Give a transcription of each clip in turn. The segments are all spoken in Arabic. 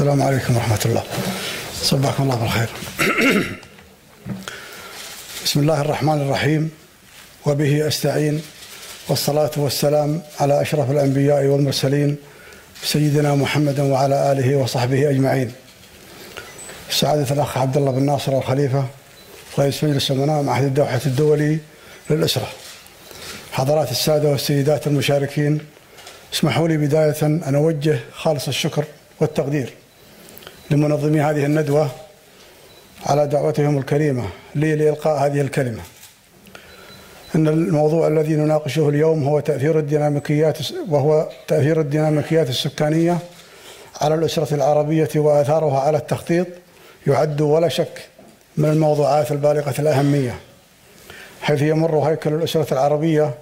السلام عليكم ورحمة الله. صبحكم الله بالخير. بسم الله الرحمن الرحيم. وبه أستعين والصلاة والسلام على أشرف الأنبياء والمرسلين سيدنا محمد وعلى آله وصحبه أجمعين. سعادة الأخ عبد الله بن ناصر الخليفة رئيس مجلس أمناء معهد الدوحة الدولي للأسرة. حضرات السادة والسيدات المشاركين اسمحوا لي بداية أن أوجه خالص الشكر والتقدير. لمنظمي هذه الندوة على دعوتهم الكريمة لي لإلقاء هذه الكلمة. أن الموضوع الذي نناقشه اليوم هو تأثير الديناميكيات وهو تأثير الديناميكيات السكانية على الأسرة العربية وآثارها على التخطيط يعد ولا شك من الموضوعات البالغة الأهمية حيث يمر هيكل الأسرة العربية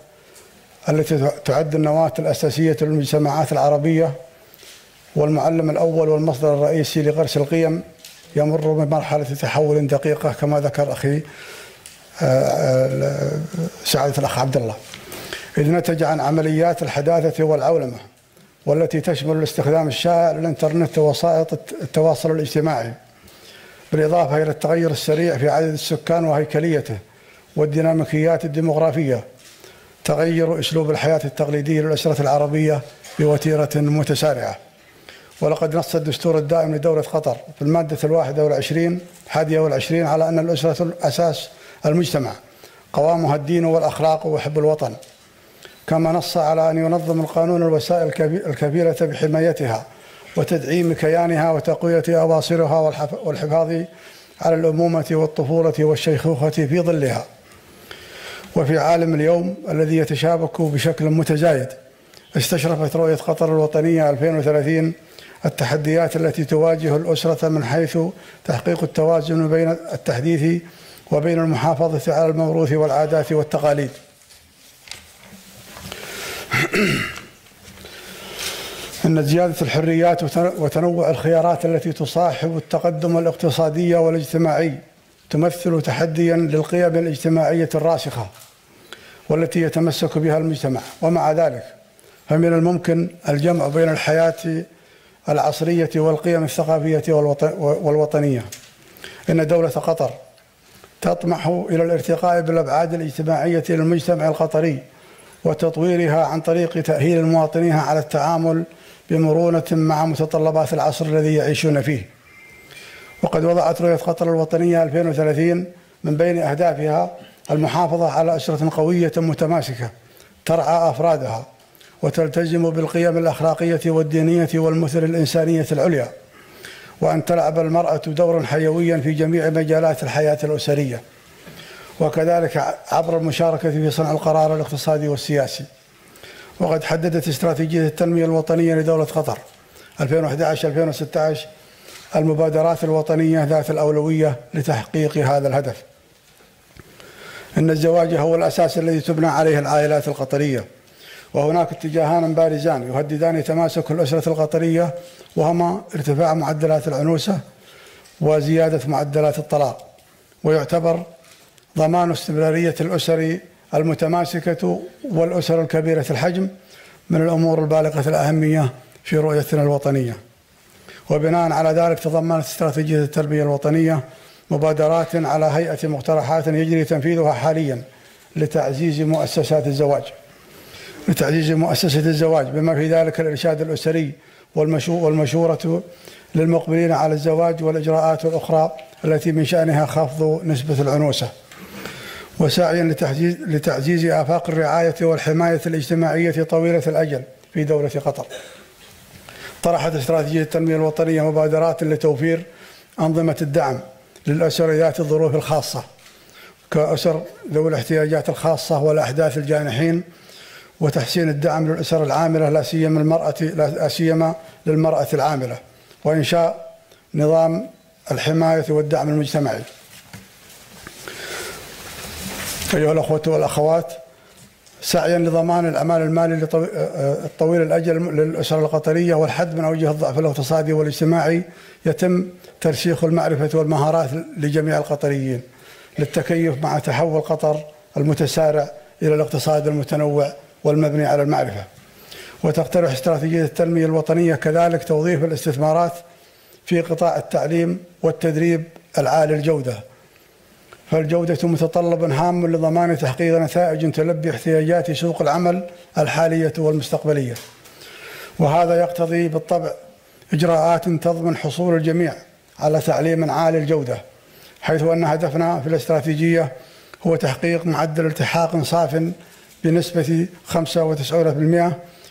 التي تعد النواة الأساسية للمجتمعات العربية والمعلم الأول والمصدر الرئيسي لغرس القيم يمر بمرحلة تحول دقيقة كما ذكر أخي سعادة الأخ عبد الله إذ نتج عن عمليات الحداثة والعولمة والتي تشمل الاستخدام الشائع للإنترنت ووسائط التواصل الاجتماعي بالإضافة إلى التغير السريع في عدد السكان وهيكليته والديناميكيات الديمغرافية تغير أسلوب الحياة التقليدي للأسرة العربية بوتيرة متسارعة. ولقد نص الدستور الدائم لدولة قطر في المادة الواحدة والعشرين حادية والعشرين على أن الأسرة أساس المجتمع. قوامها الدين والأخلاق وحب الوطن. كما نص على أن ينظم القانون الوسائل الكفيلة بحمايتها وتدعيم كيانها وتقوية أواصرها والحفاظ على الأمومة والطفولة والشيخوخة في ظلها. وفي عالم اليوم الذي يتشابك بشكل متزايد استشرفت رؤية قطر الوطنية 2030 التحديات التي تواجه الأسرة من حيث تحقيق التوازن بين التحديث وبين المحافظة على الموروث والعادات والتقاليد. إن زيادة الحريات وتنوع الخيارات التي تصاحب التقدم الاقتصادي والاجتماعي تمثل تحديا للقيم الاجتماعية الراسخة والتي يتمسك بها المجتمع. ومع ذلك فمن الممكن الجمع بين الحياة العصرية والقيم الثقافية والوطنية. إن دولة قطر تطمح إلى الارتقاء بالأبعاد الاجتماعية للمجتمع القطري وتطويرها عن طريق تأهيل مواطنيها على التعامل بمرونة مع متطلبات العصر الذي يعيشون فيه. وقد وضعت رؤية قطر الوطنية 2030 من بين أهدافها المحافظة على أسرة قوية متماسكة ترعى أفرادها. وتلتزم بالقيم الأخلاقية والدينية والمثل الإنسانية العليا وأن تلعب المرأة دورا حيويا في جميع مجالات الحياة الأسرية. وكذلك عبر المشاركة في صنع القرار الاقتصادي والسياسي. وقد حددت استراتيجية التنمية الوطنية لدولة قطر 2011-2016 المبادرات الوطنية ذات الأولوية لتحقيق هذا الهدف. إن الزواج هو الأساس الذي تبنى عليه العائلات القطرية. وهناك اتجاهان بارزان يهددان تماسك الأسرة القطرية وهما ارتفاع معدلات العنوسة وزيادة معدلات الطلاق. ويعتبر ضمان استمرارية الأسر المتماسكة والأسر الكبيرة الحجم من الأمور البالغة الأهمية في رؤيتنا الوطنية. وبناء على ذلك تضمنت استراتيجية التربية الوطنية مبادرات على هيئة مقترحات يجري تنفيذها حاليا لتعزيز مؤسسات الزواج. لتعزيز مؤسسة الزواج بما في ذلك الإرشاد الأسري والمشورة للمقبلين على الزواج والإجراءات الأخرى التي من شأنها خفض نسبة العنوسة. وسعيا لتعزيز, لتعزيز آفاق الرعاية والحماية الاجتماعية طويلة الأجل في دولة قطر. طرحت استراتيجية التنمية الوطنية مبادرات لتوفير أنظمة الدعم للأسر ذات الظروف الخاصة كأسر ذوي الاحتياجات الخاصة والأحداث الجانحين وتحسين الدعم للأسر العاملة لا سيما المرأة لا سيما للمرأة العاملة وإنشاء نظام الحماية والدعم المجتمعي. أيها الأخوة والأخوات سعيا لضمان الأمان المالي الطويل الأجل للأسر القطرية والحد من أوجه الضعف الاقتصادي والاجتماعي يتم ترسيخ المعرفة والمهارات لجميع القطريين للتكيف مع تحول قطر المتسارع إلى الاقتصاد المتنوع والمبني على المعرفة. وتقترح استراتيجية التنمية الوطنية كذلك توظيف الاستثمارات في قطاع التعليم والتدريب العالي الجودة. فالجودة متطلب هام لضمان تحقيق نتائج تلبي احتياجات سوق العمل الحالية والمستقبلية. وهذا يقتضي بالطبع إجراءات تضمن حصول الجميع على تعليم عالي الجودة حيث أن هدفنا في الاستراتيجية هو تحقيق معدل التحاق صاف بنسبة 95%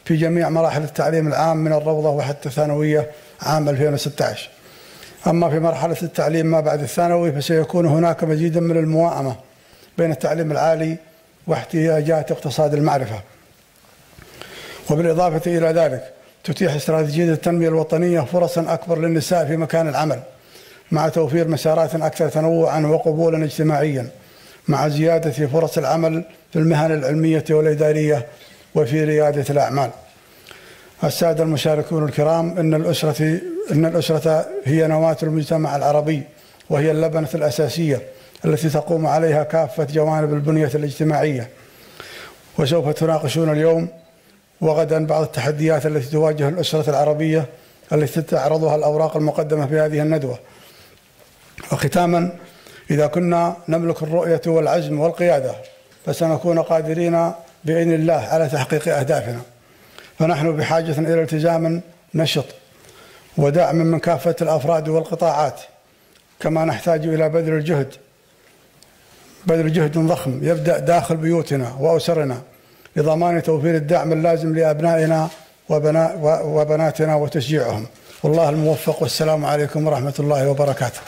في جميع مراحل التعليم العام من الروضة وحتى الثانوية عام 2016 أما في مرحلة التعليم ما بعد الثانوي فسيكون هناك مزيد من المواءمة بين التعليم العالي واحتياجات اقتصاد المعرفة. وبالإضافة إلى ذلك تتيح استراتيجية التنمية الوطنية فرصا أكبر للنساء في مكان العمل مع توفير مسارات أكثر تنوعا وقبولا اجتماعيا. مع زيادة فرص العمل في المهن العلمية والإدارية وفي ريادة الأعمال. السادة المشاركون الكرام إن الأسرة إن الأسرة هي نواة المجتمع العربي وهي اللبنة الأساسية التي تقوم عليها كافة جوانب البنية الاجتماعية. وسوف تناقشون اليوم وغدا بعض التحديات التي تواجه الأسرة العربية التي تعرضها الأوراق المقدمة في هذه الندوة. وختاما إذا كنا نملك الرؤية والعزم والقيادة فسنكون قادرين بإذن الله على تحقيق أهدافنا. فنحن بحاجة إلى التزام نشط ودعم من كافة الأفراد والقطاعات كما نحتاج إلى بذل الجهد بذل جهد ضخم يبدأ داخل بيوتنا وأسرنا لضمان توفير الدعم اللازم لأبنائنا وبناتنا وتشجيعهم. والله الموفق والسلام عليكم ورحمة الله وبركاته.